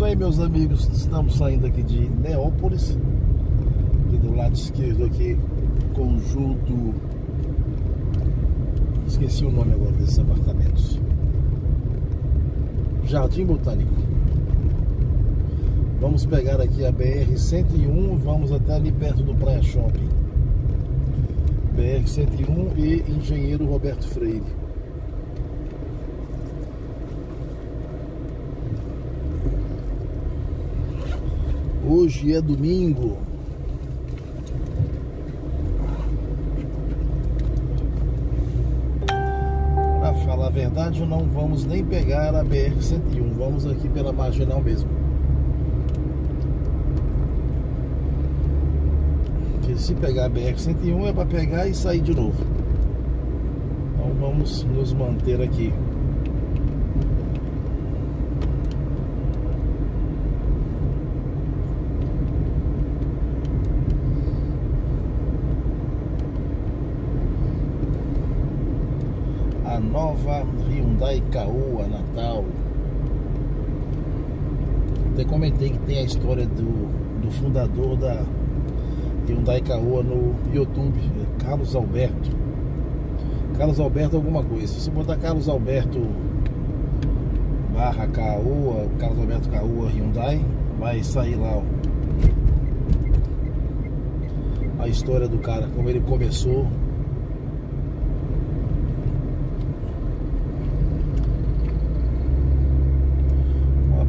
isso aí, meus amigos. Estamos saindo aqui de Neópolis. Aqui do lado esquerdo aqui, conjunto. Esqueci o nome agora desses apartamentos. Jardim Botânico. Vamos pegar aqui a BR-101 vamos até ali perto do Praia Shopping. BR-101 e Engenheiro Roberto Freire. Hoje é domingo. Para falar a verdade, não vamos nem pegar a BR-101, vamos aqui pela marginal mesmo. Porque se pegar a BR-101 é para pegar e sair de novo. Então vamos nos manter aqui. Nova Hyundai Caoa Natal. Até comentei que tem a história do, do fundador da Hyundai Caoa no YouTube, é Carlos Alberto. Carlos Alberto alguma coisa. Se você botar Carlos Alberto barra Caoa, Carlos Alberto Caoa Hyundai, vai sair lá ó. a história do cara, como ele começou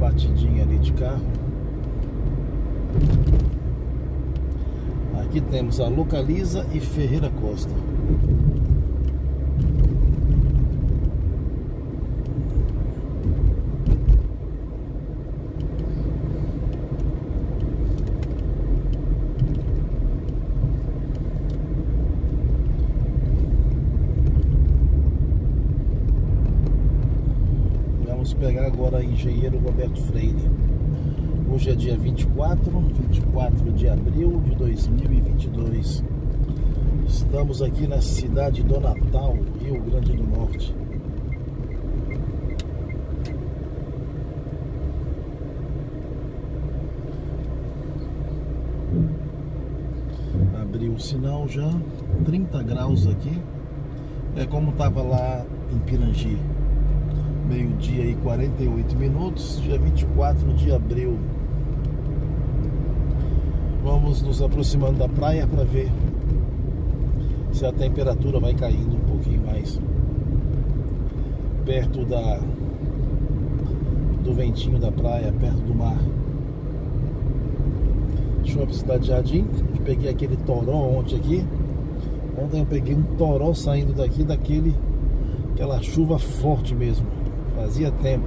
batidinha ali de carro. Aqui temos a Localiza e Ferreira Costa. pegar agora engenheiro Roberto Freire. Hoje é dia 24, 24 de abril de 2022. Estamos aqui na cidade do Natal, Rio Grande do Norte. Abriu o sinal já, 30 graus aqui. É como estava lá em Pirangi meio-dia e 48 minutos, dia 24 de abril. Vamos nos aproximando da praia para ver se a temperatura vai caindo um pouquinho mais. Perto da do ventinho da praia, perto do mar. Shopping Cidade Jardim. Eu peguei aquele toró ontem aqui. Ontem eu peguei um toró saindo daqui, daquele aquela chuva forte mesmo. Fazia tempo.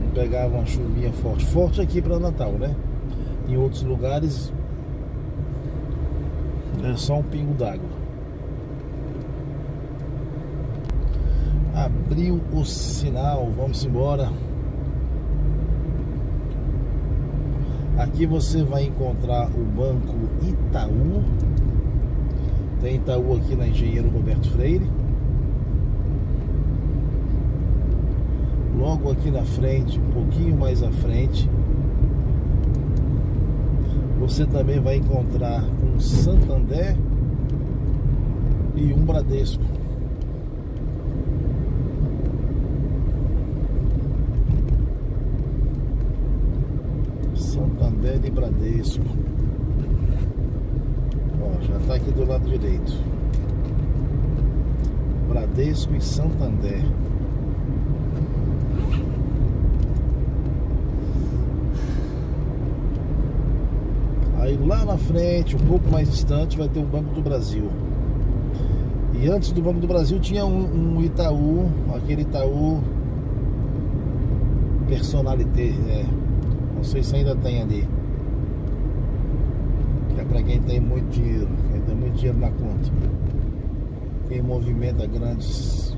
Não pegava uma chuvinha forte. Forte aqui para Natal, né? Em outros lugares é só um pingo d'água. Abriu o sinal, vamos embora. Aqui você vai encontrar o banco Itaú. Tem Itaú aqui na Engenheiro Roberto Freire. logo aqui na frente, um pouquinho mais à frente, você também vai encontrar um Santander e um Bradesco. Santander e Bradesco. Ó, já está aqui do lado direito. Bradesco e Santander. Aí lá na frente, um pouco mais distante, vai ter o Banco do Brasil. E antes do Banco do Brasil tinha um, um Itaú, aquele Itaú Personalité, é. Não sei se ainda tem ali. Que é para quem tem muito dinheiro, quem tem muito dinheiro na conta. Quem movimenta grandes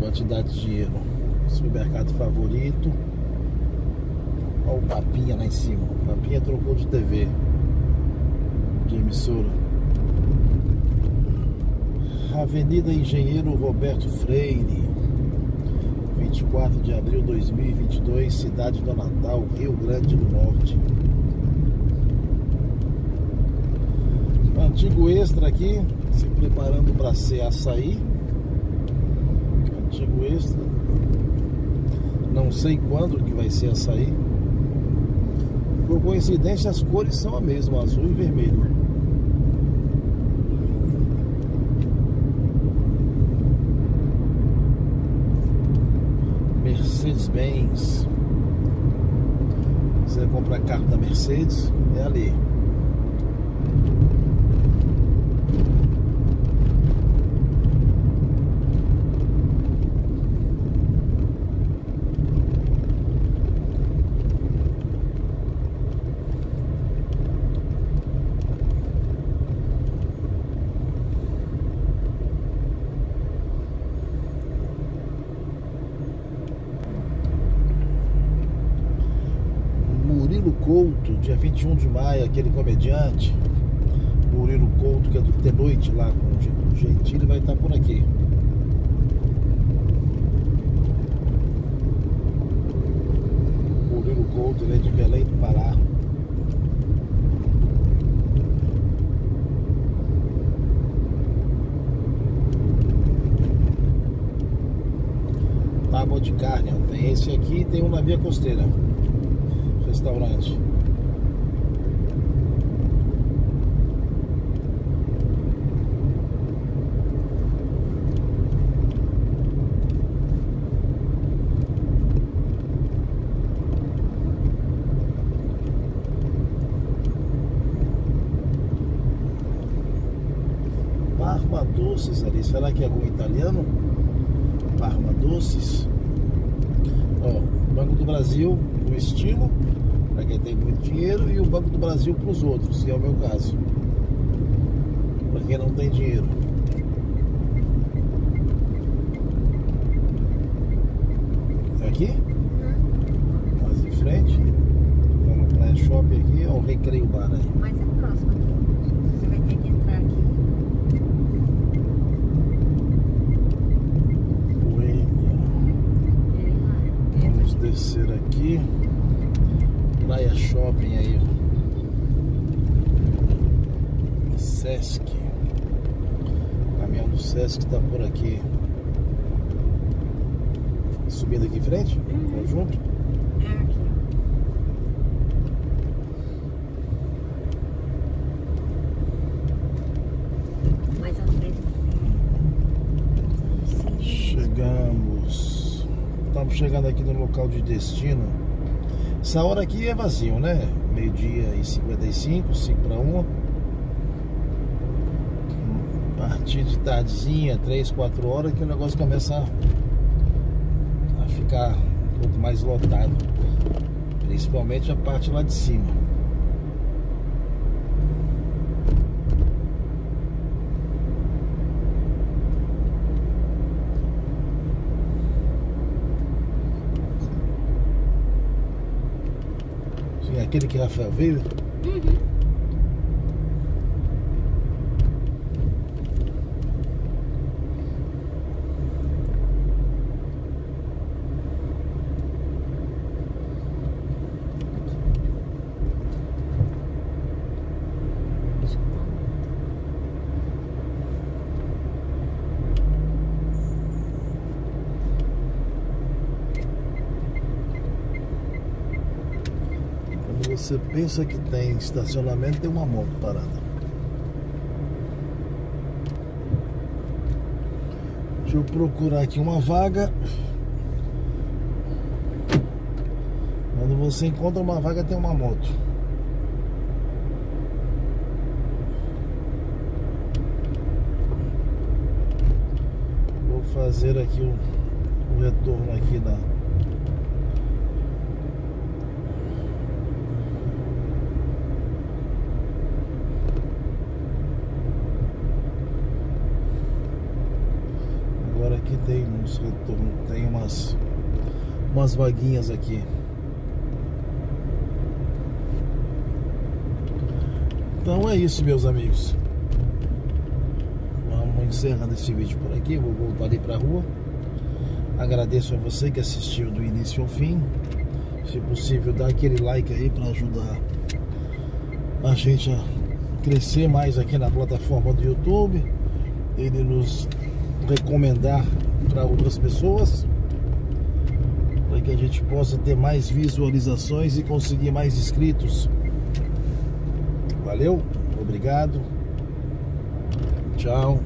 quantidades de dinheiro. Supermercado favorito. Olha o Papinha lá em cima. O Papinha trocou de TV. De emissora. Avenida Engenheiro Roberto Freire. 24 de abril de 2022, cidade do Natal, Rio Grande do Norte. Antigo extra aqui, se preparando para ser açaí. Antigo extra. Não sei quando que vai ser açaí. Por coincidência, as cores são a mesma, azul e vermelho. Mercedes-Benz. Você comprar carro da Mercedes, é ali. Murilo Couto, dia 21 de maio, aquele comediante. Murilo Couto, que é do The Noite lá com o Gentili, vai estar por aqui. Murilo Couto, ele é de Belém do Pará. Tábua de carne, tem esse aqui e tem um na Via Costeira restaurante. Parma Doces ali, será que é algum italiano? Parma Doces. Ó, Banco do Brasil, o estilo para quem tem muito dinheiro e o Banco do Brasil para os outros, que é o meu caso. Para quem não tem dinheiro. É aqui? Uhum. Mais em frente. Vamos para shopping aqui, ó, o Recreio Bar aí. Mas é próximo aqui. Você vai ter que entrar aqui. Vamos descer aqui. Praia Shopping aí. Sesc. O caminhão do Sesc tá por aqui. Subindo aqui em frente? Uhum. Conjunto? É aqui. Mais à frente. Chegamos. Estamos chegando aqui no local de destino. Essa hora aqui é vazio, né? Meio-dia e 55, 5 para 1. A partir de tardezinha, 3, 4 horas, que o negócio começa a, a ficar um pouco mais lotado. Principalmente a parte lá de cima. Aquele que Rafael veio. Uhum. Quando você pensa que tem estacionamento, tem uma moto parada. Deixa eu procurar aqui uma vaga. Quando você encontra uma vaga, tem uma moto. Vou fazer aqui o, o retorno aqui da Agora aqui tem tem umas umas vaguinhas aqui. Então é isso, meus amigos. Vamos encerrando esse vídeo por aqui. Vou voltar ali pra rua. Agradeço a você que assistiu do início ao fim. Se possível, dá aquele like aí para ajudar a gente a crescer mais aqui na plataforma do YouTube. Ele nos recomendar para outras pessoas para que a gente possa ter mais visualizações e conseguir mais inscritos. Valeu, obrigado, tchau.